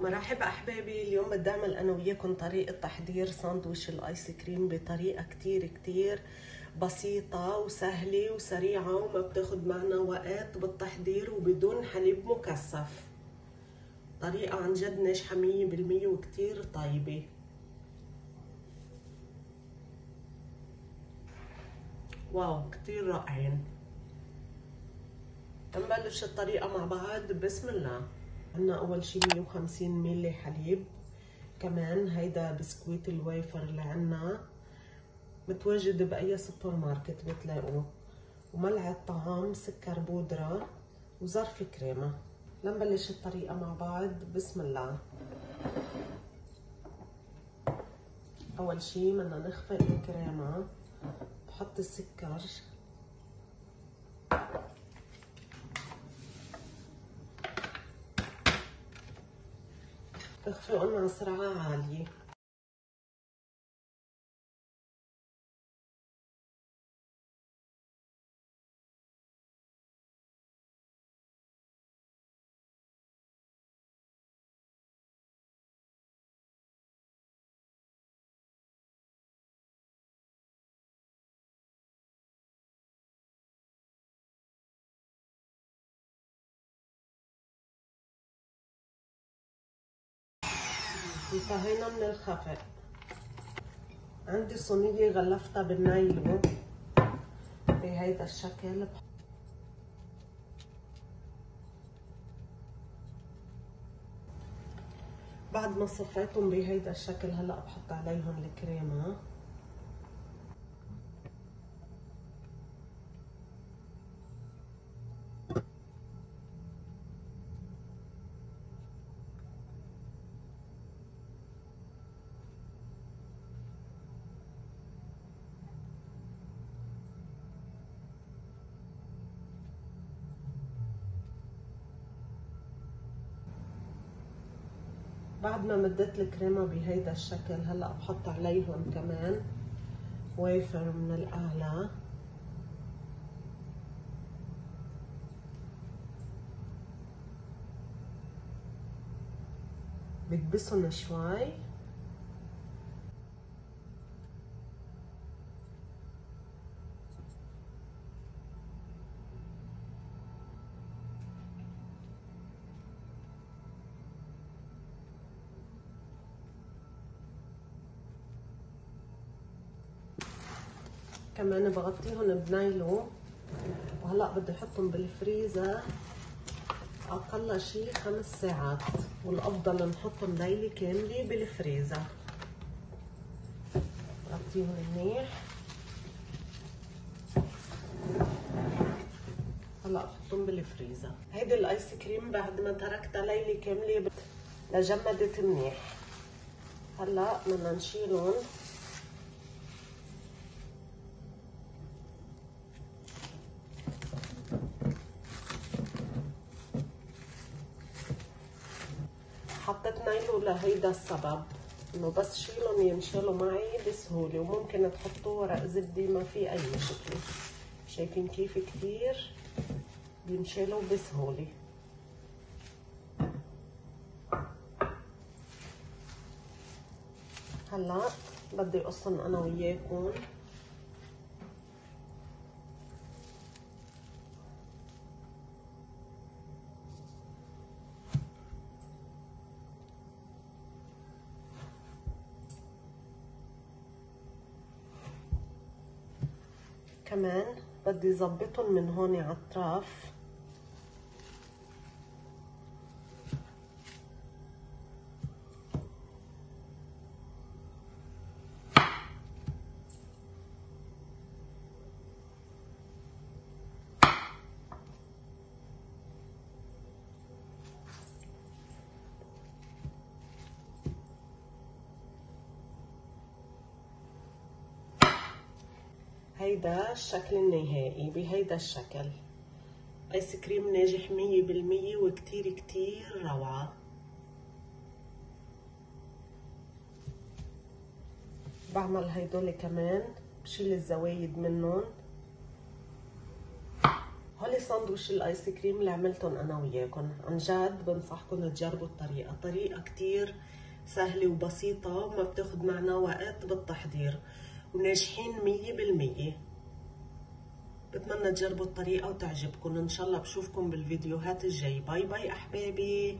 مرحبا أحبابي اليوم بدي اعمل أنا وياكم طريقة تحضير ساندويش الآيس كريم بطريقة كتير كتير بسيطة وسهلة وسريعة وما بتاخد معنا وقت بالتحضير وبدون حليب مكثف. طريقة عن جد مية بالمية وكتير طيبة. واو كتير رائعين. نبلش الطريقة مع بعض بسم الله. عنا أول شي 150 ملي حليب. كمان هيدا بسكويت الويفر اللي عنا متواجد بأي سوبر ماركت بتلاقوه. وملعقة طعام سكر بودرة وظرف كريمة. لنبلش الطريقة مع بعض. بسم الله. أول شي بدنا نخفق الكريمة. بحط السكر. بخفقهم على سرعة عالية انتهينا من الخفق عندي صينية غلفتها بالنايلو بهيدا الشكل. بعد ما صفيتهم بهيدا الشكل هلا بحط عليهم الكريمة. بعد ما مدت الكريمه بهيدا الشكل هلأ بحط عليهم كمان ويفر من الأعلى. بكبسهم شوي. كمان بغطيهم بنايلو وهلأ بدي أحطهم بالفريزر. أقل شي خمس ساعات. والأفضل نحطهم ليلة كاملة بالفريزر. بغطيهم منيح. هلأ بحطهم بالفريزر. هيدي الآيس كريم بعد ما تركتها ليلة كاملة لجمدت منيح. هلأ بدنا نشيلهم. حطيت نايلو لهيدا السبب؟ إنه بس شيلهم ينشلوا معي بسهوله وممكن تحطوا ورق زبدة ما في أي مشكلة. شايفين كيف كتير؟ بينشلوا بسهوله هلأ بدي اقصهم أنا وياكم. كمان بدي ظبطهم من هون على الطرف هيدا الشكل النهائي بهيدا الشكل. آيس كريم ناجح مية بالمية وكتير كتير روعة. بعمل هيدول كمان بشيل الزوايد منهم. هول ساندويش الآيس كريم اللي عملتهم أنا وياكم عن جد بنصحكم تجربوا الطريقة. طريقة كتير سهلة وبسيطة وما بتاخد معنا وقت بالتحضير. وناجحين مية بالمية. بتمنى تجربوا الطريقة وتعجبكم. إن شاء الله بشوفكم بالفيديوهات الجاي باي باي أحبابي.